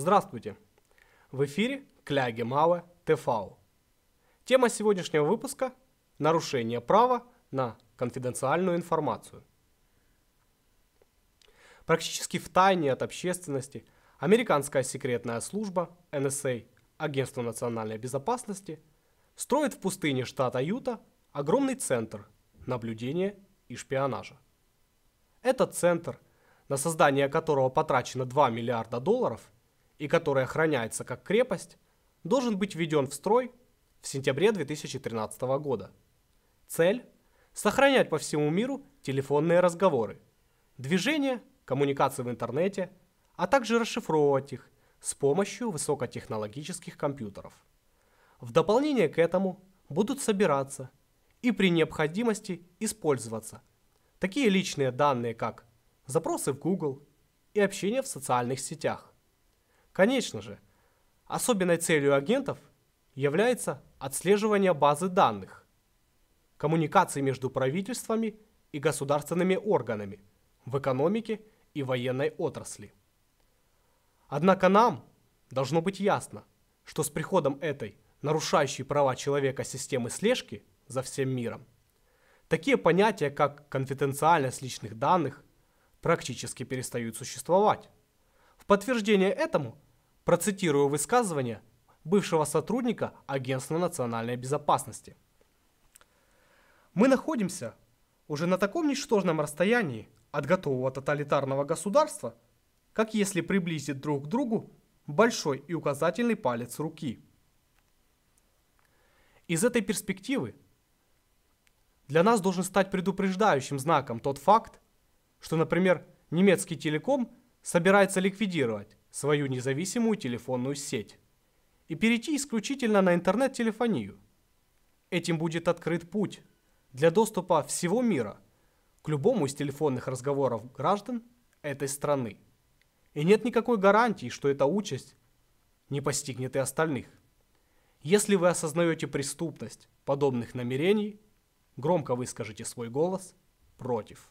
Здравствуйте! В эфире Кляги Мауэ ТФАУ. Тема сегодняшнего выпуска – нарушение права на конфиденциальную информацию. Практически в тайне от общественности американская секретная служба NSA, Агентство национальной безопасности, строит в пустыне штата Юта огромный центр наблюдения и шпионажа. Этот центр, на создание которого потрачено 2 миллиарда долларов и который охраняется как крепость, должен быть введен в строй в сентябре 2013 года. Цель – сохранять по всему миру телефонные разговоры, движения, коммуникации в интернете, а также расшифровывать их с помощью высокотехнологических компьютеров. В дополнение к этому будут собираться и при необходимости использоваться такие личные данные, как запросы в Google и общение в социальных сетях. Конечно же, особенной целью агентов является отслеживание базы данных, коммуникации между правительствами и государственными органами в экономике и военной отрасли. Однако нам должно быть ясно, что с приходом этой нарушающей права человека системы слежки за всем миром, такие понятия, как конфиденциальность личных данных, практически перестают существовать. В подтверждение этому процитирую высказывание бывшего сотрудника Агентства национальной безопасности. Мы находимся уже на таком ничтожном расстоянии от готового тоталитарного государства, как если приблизить друг к другу большой и указательный палец руки. Из этой перспективы для нас должен стать предупреждающим знаком тот факт, что, например, немецкий телеком собирается ликвидировать свою независимую телефонную сеть и перейти исключительно на интернет-телефонию. Этим будет открыт путь для доступа всего мира к любому из телефонных разговоров граждан этой страны. И нет никакой гарантии, что эта участь не постигнет и остальных. Если вы осознаете преступность подобных намерений, громко выскажите свой голос против.